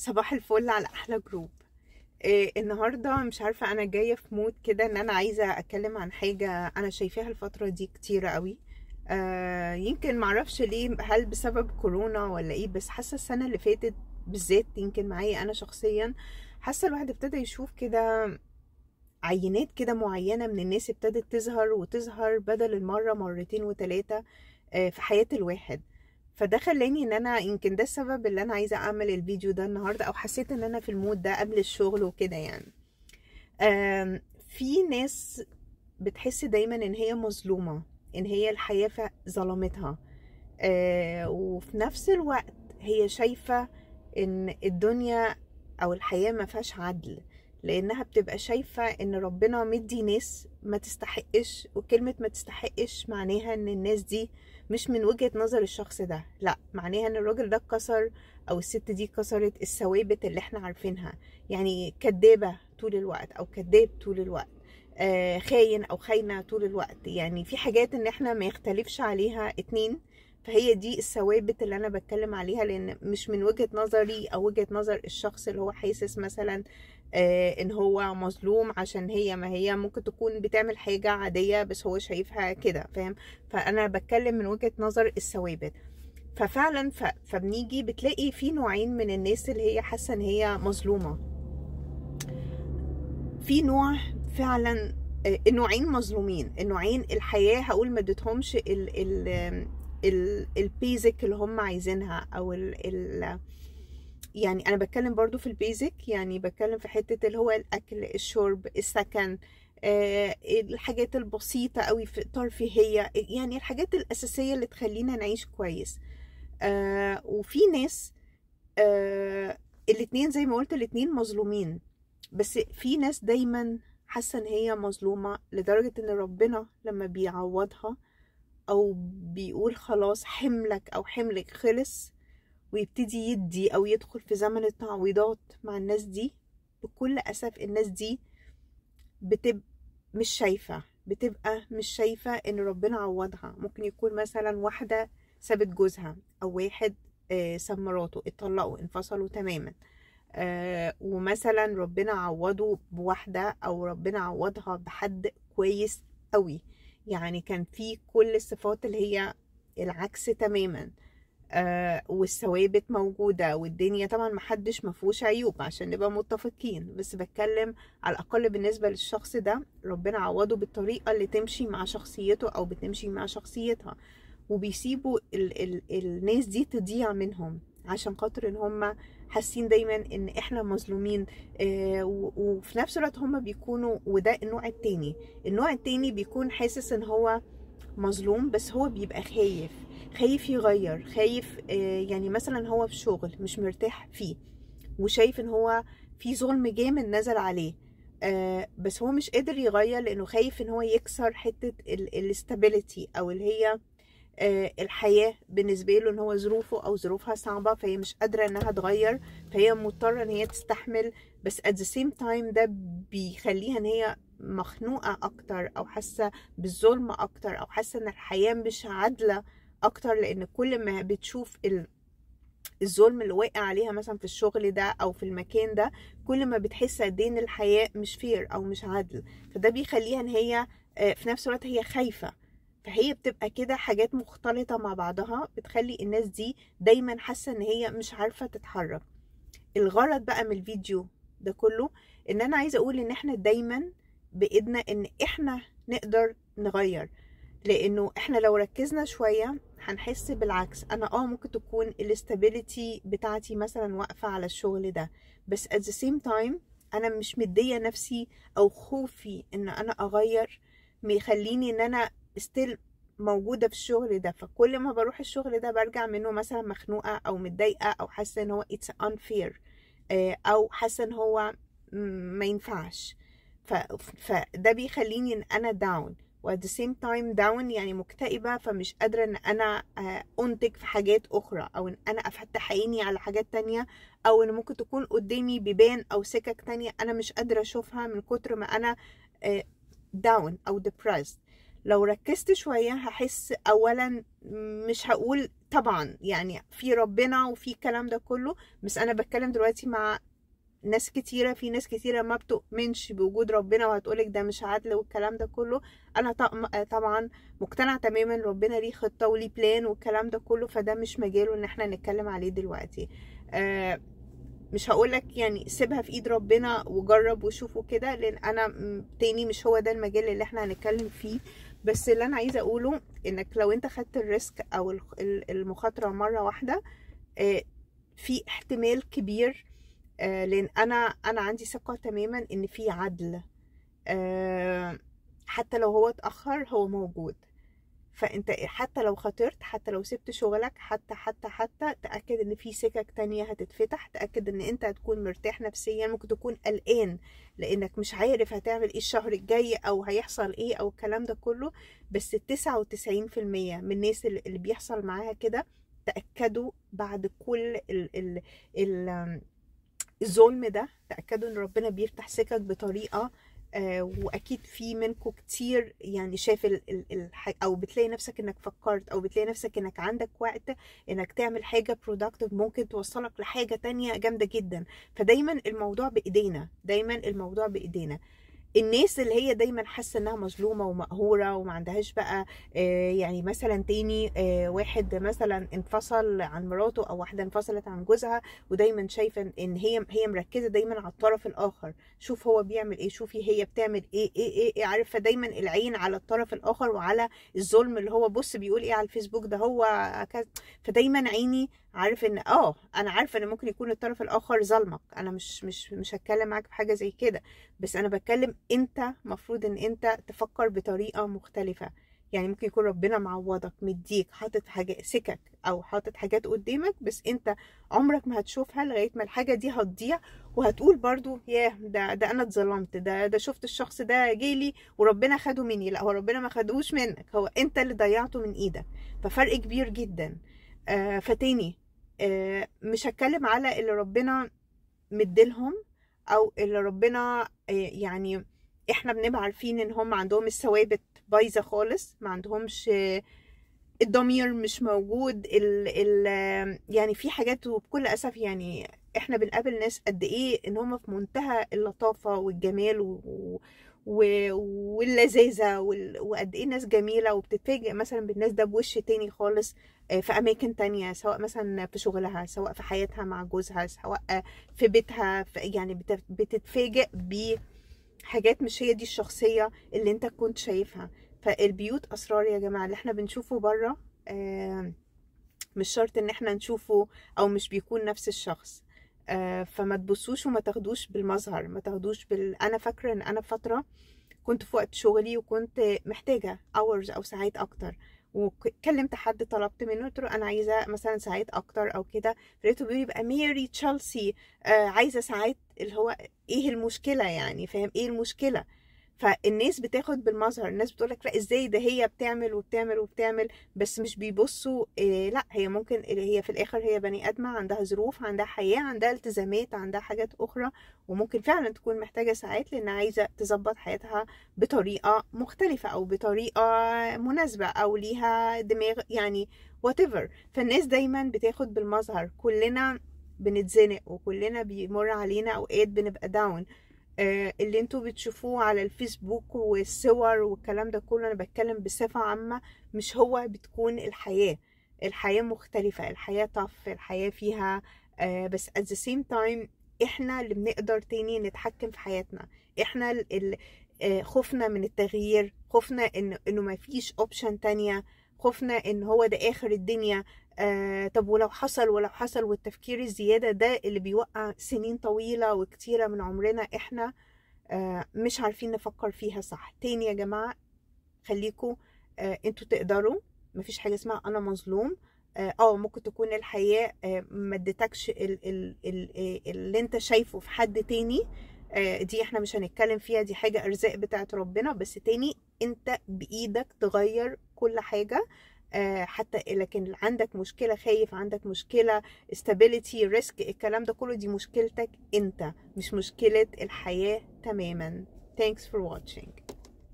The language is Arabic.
صباح الفل على أحلى group إيه النهارده مش عارفة أنا جاية في mood كده إن أنا عايزة أتكلم عن حاجة أنا شايفاها الفترة دي كتيرة قوي. آه يمكن معرفش ليه هل بسبب كورونا ولا إيه بس حاسة السنة اللي فاتت بالذات يمكن معايا أنا شخصيا حاسة الواحد ابتدى يشوف كده عينات كده معينة من الناس ابتدت تظهر وتظهر بدل المرة مرتين وثلاثه في حياة الواحد. فده خلاني إن أنا يمكن ده السبب اللي أنا عايزة أعمل الفيديو ده النهارده أو حسيت إن أنا في المود ده قبل الشغل وكده يعني. في ناس بتحس دايما إن هي مظلومة إن هي الحياة ظلمتها. آه، وفي نفس الوقت هي شايفة إن الدنيا أو الحياة ما فيهاش عدل. لأنها بتبقى شايفة إن ربنا مدي ناس ما تستحقش وكلمة ما تستحقش معناها إن الناس دي مش من وجهة نظر الشخص ده لأ معناها إن الراجل ده كسر أو الست دي كسرت الثوابت اللي إحنا عارفينها يعني كدابة طول الوقت أو كداب طول الوقت آه خاين أو خاينة طول الوقت يعني في حاجات إن إحنا ما يختلفش عليها اتنين فهي دي الثوابت اللي أنا بتكلم عليها لأن مش من وجهة نظري أو وجهة نظر الشخص اللي هو حاسس مثلا إن هو مظلوم عشان هي ما هي ممكن تكون بتعمل حاجة عادية بس هو شايفها كده فاهم؟ فأنا بتكلم من وجهة نظر الثوابت. ففعلا ف... فبنيجي بتلاقي في نوعين من الناس اللي هي حاسة إن هي مظلومة. في نوع فعلا آه، النوعين مظلومين. النوعين الحياة هقول ما اديتهمش ال ال البيزك اللي هم عايزينها أو ال ال يعني أنا بتكلم برضو في البيزك يعني بتكلم في حتة اللي هو الأكل الشرب السكن آه، الحاجات البسيطة قوي في ترفيهية يعني الحاجات الأساسية اللي تخلينا نعيش كويس. آه، وفي ناس آه، الاتنين زي ما قلت الاتنين مظلومين بس في ناس دايما حاسة إن هي مظلومة لدرجة إن ربنا لما بيعوضها أو بيقول خلاص حملك أو حملك خلص ويبتدي يدي أو يدخل في زمن التعويضات مع الناس دي. بكل أسف الناس دي بتبقى مش شايفة بتبقى مش شايفة إن ربنا عوضها. ممكن يكون مثلا واحدة سابت جوزها أو واحد آه، ساب مراته اتطلقوا انفصلوا تماما. آه، ومثلا ربنا عوضه بواحدة أو ربنا عوضها بحد كويس قوي. يعني كان في كل الصفات اللي هي العكس تماما. آه والثوابت موجودة والدنيا طبعا محدش مفهوش عيوب عشان نبقى متفقين. بس بتكلم على الأقل بالنسبة للشخص ده ربنا عوضه بالطريقة اللي تمشي مع شخصيته أو بتمشي مع شخصيتها. وبيسيبوا ال ال الناس دي تضيع منهم عشان خاطر إن هم حاسين دايما إن إحنا مظلومين. آه وفي نفس الوقت هم بيكونوا وده النوع التاني. النوع التاني بيكون حاسس إن هو مظلوم بس هو بيبقى خايف خايف يغير خايف آه، يعني مثلا هو في شغل مش مرتاح فيه وشايف إن هو في ظلم جامد نزل عليه آه، بس هو مش قادر يغير لأنه خايف إن هو يكسر حتة الاستابيليتي أو اللي هي آه، الحياة بالنسبة له إن هو ظروفه أو ظروفها صعبة فهي مش قادرة إنها تغير فهي مضطرة إن هي تستحمل بس at the same time ده بيخليها إن هي مخنوقة أكتر أو حاسة بالظلم أكتر أو حاسة إن الحياة مش عادلة أكتر لأن كل ما بتشوف ال- الظلم اللي واقع عليها مثلا في الشغل ده أو في المكان ده كل ما بتحس قد إيه إن الحياة مش فير أو مش عادل. فده بيخليها إن هي آه، في نفس الوقت هي خايفة. فهي بتبقى كده حاجات مختلطة مع بعضها بتخلي الناس دي دايما حاسة إن هي مش عارفة تتحرك. الغرض بقى من الفيديو ده كله إن أنا عايزة أقول إن إحنا دايما بإيدنا إن إحنا نقدر نغير. لأنه إحنا لو ركزنا شوية هنحس بالعكس. أنا آه ممكن تكون الاستابيليتي بتاعتي مثلا واقفة على الشغل ده بس at the same time أنا مش مدية نفسي أو خوفي إن أنا أغير بيخليني إن أنا still موجودة في الشغل ده. فكل ما بروح الشغل ده برجع منه مثلا مخنوقة أو متضايقة أو حاسة إن هو it's unfair آه، أو حاسة إن هو ما ينفعش. فده بيخليني إن أنا داون و at the same time down يعني مكتئبة فمش قادرة إن أنا آه، أنتج في حاجات أخرى أو إن أنا أفتح عيني على حاجات تانية أو إن ممكن تكون قدامي بيبان أو سكك تانية أنا مش قادرة أشوفها من كتر ما أنا آه، down أو depressed. لو ركزت شوية هحس اولا مش هقول طبعا يعني في ربنا وفي الكلام ده كله بس أنا بتكلم دلوقتي مع ناس كتيرة في ناس كتيرة ما بتؤمنش بوجود ربنا وهتقولك ده مش عدل والكلام ده كله. أنا طبعا مقتنعة تماما ربنا ليه خطة وليه plan والكلام ده كله فده مش مجاله إن إحنا نتكلم عليه دلوقتي. آه مش هقولك يعني سيبها في إيد ربنا وجرب وشوفه كده لأن أنا تاني مش هو ده المجال اللي إحنا هنتكلم فيه. بس اللي أنا عايزة أقوله إنك لو أنت خدت ال risk أو المخاطرة مرة واحدة في احتمال كبير لأن أنا أنا عندي ثقة تماما إن في عدل. حتى لو هو اتأخر هو موجود. فأنت حتى لو خاطرت حتى لو سبت شغلك حتى حتى حتى تأكد إن في سكك تانية هتتفتح تأكد إن أنت هتكون مرتاح نفسيا ممكن تكون قلقان لأنك مش عارف هتعمل إيه الشهر الجاي أو هيحصل إيه أو الكلام ده كله. بس التسعة وتسعين في المية من الناس اللي بيحصل معاها كده تأكدوا بعد كل ال ال ال الظلم ده تأكدوا إن ربنا بيفتح سكك بطريقة آه وأكيد في منكم كتير يعني شاف أو بتلاقي نفسك إنك فكرت أو بتلاقي نفسك إنك عندك وقت إنك تعمل حاجة برودكتيف ممكن توصلك لحاجة تانية جامدة جدا. فدايما الموضوع بإيدينا دايما الموضوع بإيدينا. الناس اللي هي دايما حاسة إنها مظلومة ومقهورة وما عندهاش بقى يعني مثلا تاني واحد مثلا انفصل عن مراته أو واحدة انفصلت عن جوزها ودايما شايفة إن هي هي مركزة دايما على الطرف الآخر. شوف هو بيعمل إيه شوفي هي بتعمل إيه إيه إيه, إيه عارفة دايما العين على الطرف الآخر وعلى الظلم اللي هو بص بيقول إيه على الفيسبوك ده هو كذا. فدايما عيني عارف إن آه أنا عارفة إن ممكن يكون الطرف الآخر ظلمك. أنا مش مش مش هتكلم معاك في حاجة زي كده. بس أنا بتكلم أنت مفروض إن أنت تفكر بطريقة مختلفة. يعني ممكن يكون ربنا معوضك مديك حاطط حاجة سكك أو حاطط حاجات قدامك بس أنت عمرك ما هتشوفها لغاية ما الحاجة دي هتضيع. وهتقول برضو ياه ده ده أنا اتظلمت ده ده شفت الشخص ده جالي وربنا خده مني. لا هو ربنا ما خدوش منك هو أنت اللي ضيعته من إيدك. ففرق كبير جدا. آه فتاني مش هتكلم على اللي ربنا مديلهم أو اللي ربنا آه يعني إحنا بنبقى عارفين إن هم عندهم الثوابت بايظة خالص ما عندهمش الضمير مش موجود ال ال يعني في حاجات وبكل أسف يعني إحنا بنقابل ناس قد إيه إن هم في منتهى اللطافة والجمال و واللذاذة وقد إيه ناس جميلة وبتتفاجئ مثلا بالناس ده بوش تاني خالص. في أماكن تانية سواء مثلا في شغلها سواء في حياتها مع جوزها سواء في بيتها في يعني بتتفاجئ بحاجات مش هي دي الشخصية اللي أنت كنت شايفها. فالبيوت أسرار يا جماعة اللي إحنا بنشوفه بره مش شرط إن إحنا نشوفه أو مش بيكون نفس الشخص. فما تبصوش وما تاخدوش بالمظهر ما تاخدوش بال أنا فاكرة إن أنا فترة كنت في وقت شغلي وكنت محتاجة hours أو ساعات أكتر. وكلمت حد طلبت منه قلت له أنا عايزة مثلا ساعات أكتر أو كده. لقيته بيقول يبقى ميري seriously آه عايزة ساعات اللي هو إيه المشكلة يعني فاهم؟ إيه المشكلة؟ فالناس بتاخد بالمظهر الناس بتقولك لا إزاي ده هي بتعمل وبتعمل وبتعمل بس مش بيبصوا إيه لا هي ممكن هي في الآخر هي بني آدمة عندها ظروف عندها حياة عندها التزامات عندها حاجات أخرى وممكن فعلا تكون محتاجة ساعات لأن عايزة تظبط حياتها بطريقة مختلفة أو بطريقة مناسبة أو ليها دماغ يعني whatever. فالناس دايما بتاخد بالمظهر كلنا بنتزنق وكلنا بيمر علينا أوقات بنبقى داون اللي أنتوا بتشوفوه على الفيسبوك والصور والكلام ده كله أنا بتكلم بصفة عامة مش هو بتكون الحياة. الحياة مختلفة الحياة طف الحياة فيها بس at the same time إحنا اللي بنقدر تاني نتحكم في حياتنا. إحنا اللي خوفنا من التغيير خوفنا إن إنه ما فيش اوبشن تانية خوفنا إن هو ده آخر الدنيا. آه طب ولو حصل ولو حصل والتفكير الزيادة ده اللي بيوقع سنين طويلة وكتيرة من عمرنا إحنا آه مش عارفين نفكر فيها صح. تاني يا جماعة خليكوا آه أنتوا تقدروا مفيش حاجة اسمها أنا مظلوم. آه ممكن تكون الحياة آه ما ادتكش ال- اللي انت شايفه في حد تاني. آه دي إحنا مش هنتكلم فيها دي حاجة أرزاق بتاعت ربنا. بس تاني انت بإيدك تغير كل حاجة. آه حتى لكن عندك مشكلة خايف عندك مشكلة stability risk الكلام ده كله دي مشكلتك انت مش مشكلة الحياة تماما. Thanks for watching.